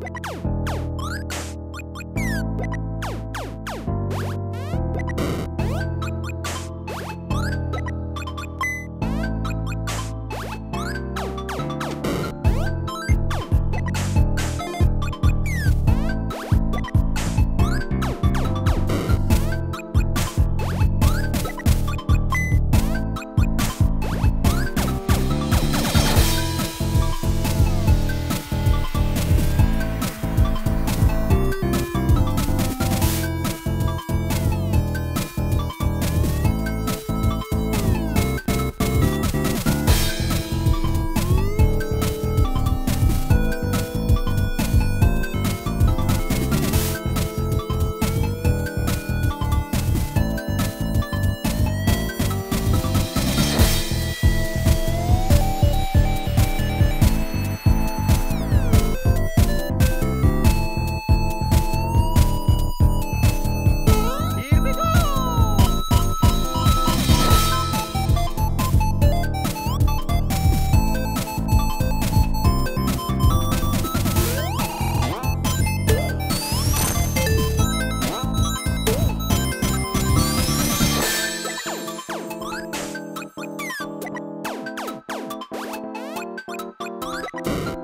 Here we go! you